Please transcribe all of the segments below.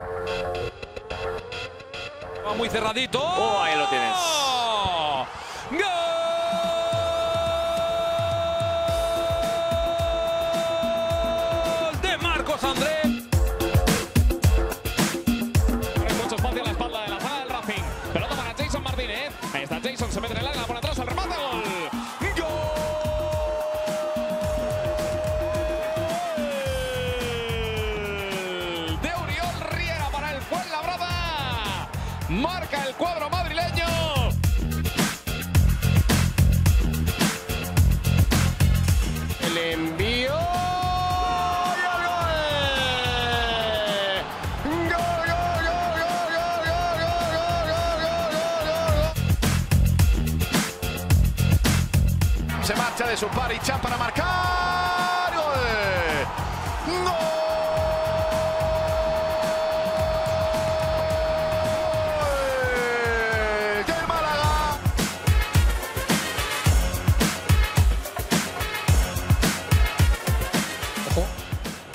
Va muy cerradito. Oh, ahí lo tienes. ¡Gol! De Marcos André. Marca el cuadro madrileño. El envío. Se marcha de su par y para marcar.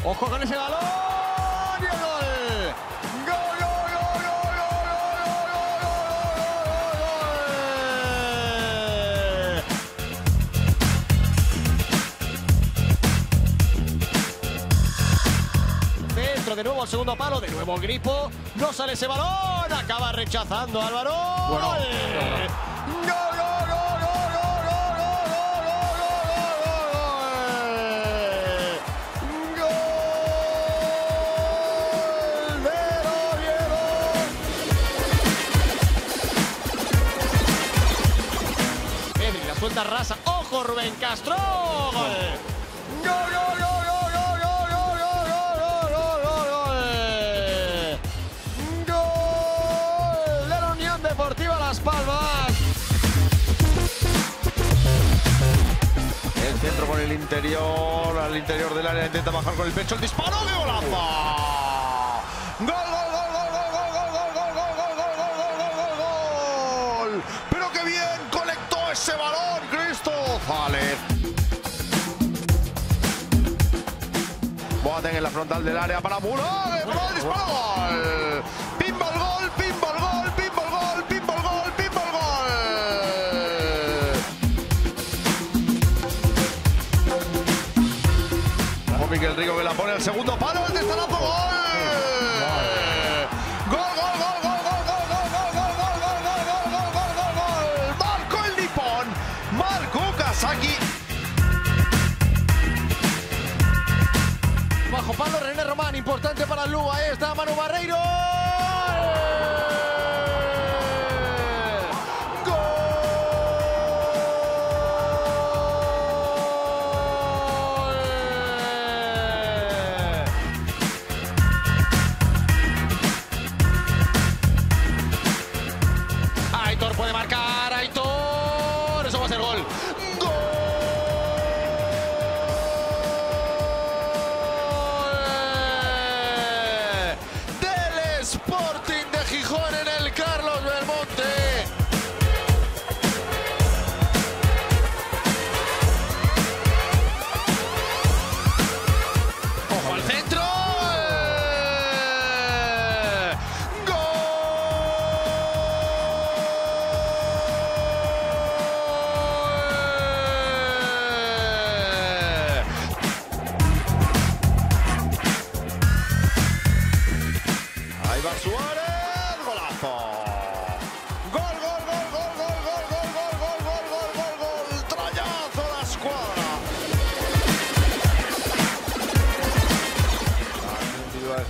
Ojo con ese balón y el gol. Gol, gol, gol, gol, gol, gol, gol, de nuevo al segundo palo, de nuevo Gripo. No sale ese balón, acaba rechazando Álvaro. Bueno, ¡Gol! suelta rasa. ¡Ojo, Rubén Castro! ¡Gol! ¡Gol, gol, gol! Deportiva Las Palmas. El centro por el interior, al interior del área intenta bajar con el pecho el disparo de Holanda. Gol, gol. Boateng en la frontal del área para Muro, ¡eh, Muro, disparo, gol! ¡Pimba el gol, pimba el gol, pimba el gol, pimba el gol, pimba el gol! Ojo Miguel Rico que la pone al segundo palo, el testarazo, gol, Lugo. Ahí está Manu Barreiro.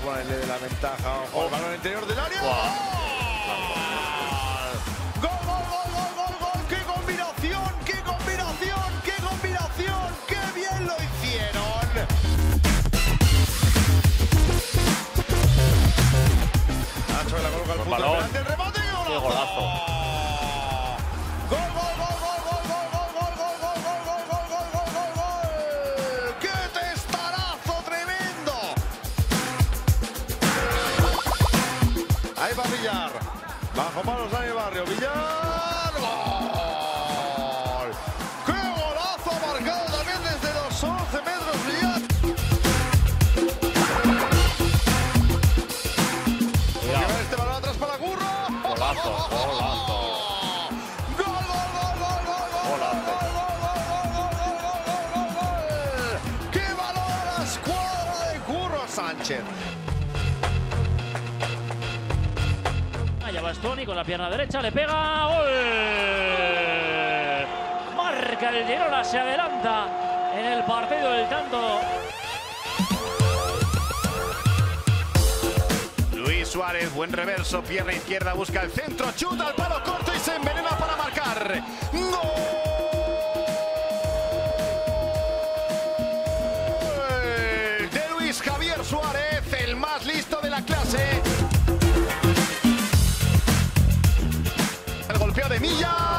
Individuales Juan le de la ventaja. Ojo, el balón interior del área. Gol, gol, gol, gol, gol, gol. ¡Qué combinación! ¡Qué combinación! ¡Qué combinación! ¡Qué bien lo hicieron! Nacho la coloca al punto balón. Villar. Bajo palos Dani Barrio. Villar. ¡Gol! ¡Qué golazo marcado también desde los 11 metros Villar! Golazo, golazo. Gol, gol, gol, gol, gol, gol, Golazo. gol, gol, gol. ¡Qué valor a la escuadra de Curro Sánchez! Bastoni con la pierna derecha, le pega. ¡Gol! Marca el Girona, se adelanta en el partido del tanto. Luis Suárez, buen reverso, pierna izquierda, busca el centro, chuta al palo corto y se envenena para marcar. ¡Gol! Javier Suárez, el más lindo. de millas.